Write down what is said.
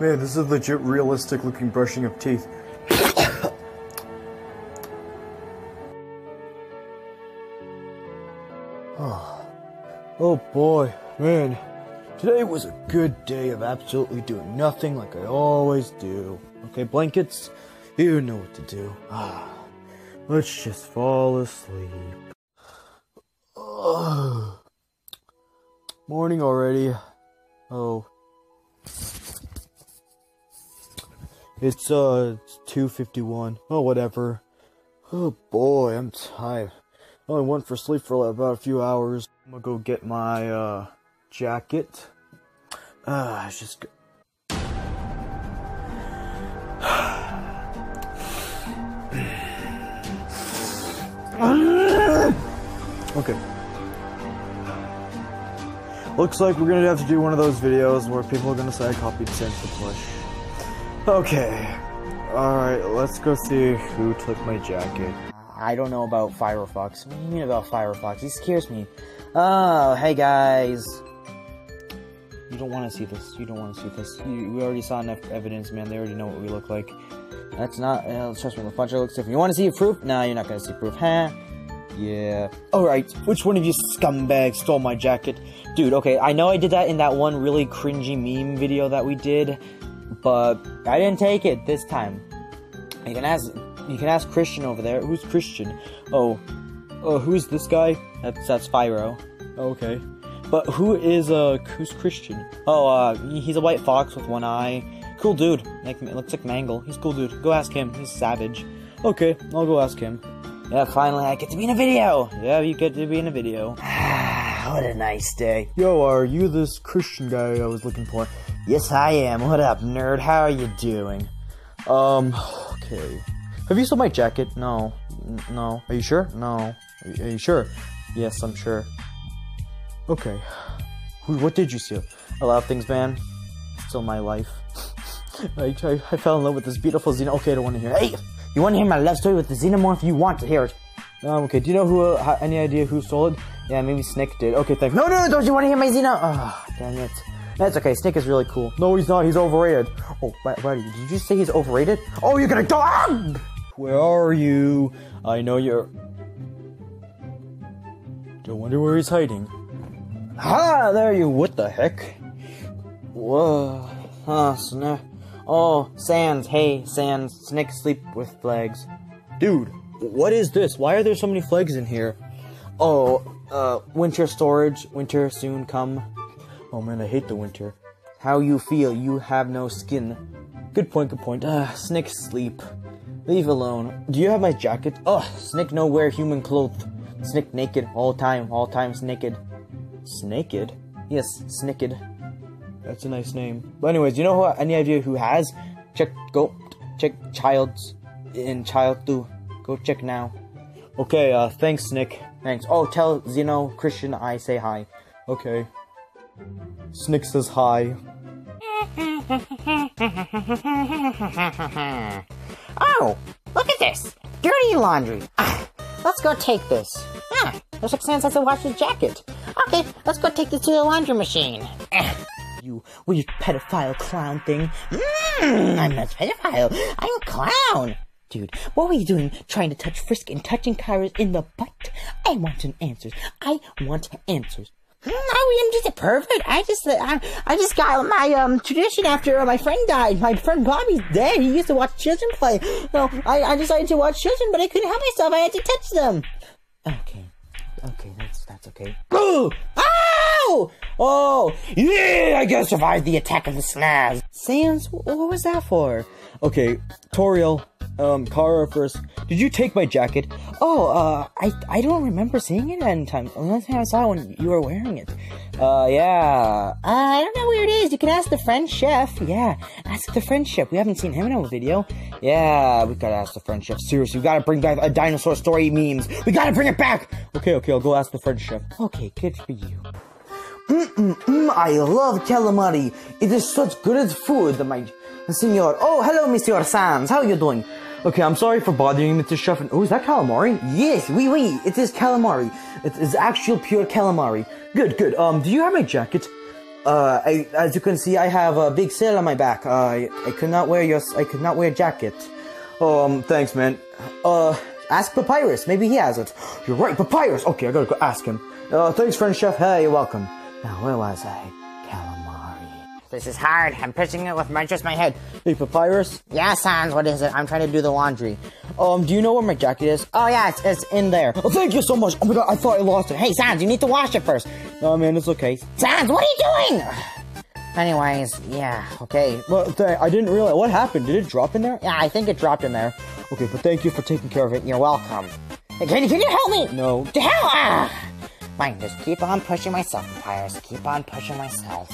Man, this is legit realistic looking brushing of teeth. oh oh boy, man. Today was a good day of absolutely doing nothing like I always do. Okay, blankets, you know what to do. Ah, let's just fall asleep. Morning already. Oh. It's uh it's 251. Oh whatever. Oh boy, I'm tired. I only went for sleep for about a few hours. I'm gonna go get my uh jacket. Ah, uh, just go- Okay. Looks like we're gonna have to do one of those videos where people are gonna say I copied Santa Push. Okay. Alright, let's go see who took my jacket. I don't know about Firefox. What do you mean about Firefox? He scares me. Oh, hey guys. You don't want to see this. You don't want to see this. You, we already saw enough evidence, man. They already know what we look like. That's not. Uh, trust me, the puncher looks different. You want to see proof? Nah, you're not gonna see proof. Huh? Yeah. Alright, which one of you scumbags stole my jacket? Dude, okay, I know I did that in that one really cringy meme video that we did, but I didn't take it this time. You can ask you can ask Christian over there. Who's Christian? Oh. Oh, who's this guy? That's that's Fyro. Okay. But who is uh who's Christian? Oh, uh he's a white fox with one eye. Cool dude. Like looks like Mangle. He's cool dude. Go ask him. He's savage. Okay, I'll go ask him. Yeah, finally I get to be in a video. Yeah, you get to be in a video. what a nice day. Yo, are you this Christian guy I was looking for? Yes, I am. What up, nerd? How are you doing? Um, okay. Have you sold my jacket? No. N- no. Are you sure? No. Are you, are you sure? Yes, I'm sure. Okay. Who, what did you steal? A lot of things, man. Still my life. I, I, I fell in love with this beautiful Xena. Okay, I don't want to hear it. Hey! You want to hear my love story with the Xenomorph? You want to hear it? Um, okay, do you know who, uh, any idea who stole it? Yeah, maybe Snick did. Okay, thanks. No, no, no, don't you want to hear my Xeno? Oh, dang it. That's okay, Snick is really cool. No, he's not. He's overrated. Oh, wait, wait, did you say he's overrated? Oh, you're gonna dog! Where are you? I know you're. Don't wonder where he's hiding. Ah, there you. What the heck? Whoa. Huh, Snick. Oh, Sans. Hey, Sans. Snick sleep with flags. Dude, what is this? Why are there so many flags in here? Oh, uh, winter storage. Winter soon come. Oh man, I hate the winter. How you feel? You have no skin. Good point, good point. Uh, Snick sleep. Leave alone. Do you have my jacket? Oh, Snick no wear human clothes. Snick naked all time, all times naked. Snaked? Yes, snicked. That's a nice name. But anyways, you know who? Any idea who has? Check. Go check. Child's in child two. Go check now. Okay. Uh, thanks, Nick. Thanks. Oh, tell Xeno Christian I say hi. Okay. Snick says hi. Oh, look at this. Dirty laundry. Ah, let's go take this. Ah, looks like Sans has wash his jacket. Okay, let's go take this to the laundry machine. Ah, You pedophile clown thing. mm, I'm not a pedophile. I'm a clown. Dude, what were you doing trying to touch Frisk and touching Kairos in the butt? I want some answers. I want answers. No, I'm just a pervert. I just, uh, I, I just got my um tradition after uh, my friend died. My friend Bobby's dead. He used to watch children play. So I, I decided to watch children, but I couldn't help myself. I had to touch them. Okay, okay, that's that's okay. Ooh! Ow! Oh, yeah! I guess survived the attack of the snaz. Sans, what was that for? Okay, Toriel, um, Chara first. Did you take my jacket? Oh, uh, I I don't remember seeing it any time. The only time I saw when you were wearing it. Uh, yeah. Uh, I don't know where it is. You can ask the French chef. Yeah, ask the French chef. We haven't seen him in a video. Yeah, we gotta ask the French chef. Seriously, we gotta bring back a dinosaur story memes. We gotta bring it back. Okay, okay, I'll go ask the French chef. Okay, good for you. Mm-mm-mm, I love calamari. It is such good food, my senor. Oh, hello, Monsieur Sans. How are you doing? Okay, I'm sorry for bothering you, Mr. Chef. And, oh, is that calamari? Yes, oui, oui. It is calamari. It is actual pure calamari. Good, good. Um, do you have my jacket? Uh, I, as you can see, I have a big sail on my back. Uh, I, I could not wear your, I could not wear a jacket. Um, thanks, man. Uh, ask Papyrus. Maybe he has it. You're right, Papyrus. Okay, I gotta go ask him. Uh, thanks, friend chef. Hey, you're welcome. Now, where was I? This is hard. I'm pushing it with my, just my head. Hey, Papyrus. Yeah, Sans, what is it? I'm trying to do the laundry. Um, do you know where my jacket is? Oh, yeah, it's, it's in there. Oh, thank you so much. Oh my god, I thought I lost it. Hey, Sans, you need to wash it first. no, man, it's okay. Sans, what are you doing? Anyways, yeah, okay. Well, I didn't realize what happened. Did it drop in there? Yeah, I think it dropped in there. Okay, but thank you for taking care of it. You're welcome. Hey, Can, you- can you help me? No. To hell! Ah! Fine, just keep on pushing myself, Papyrus. Keep on pushing myself.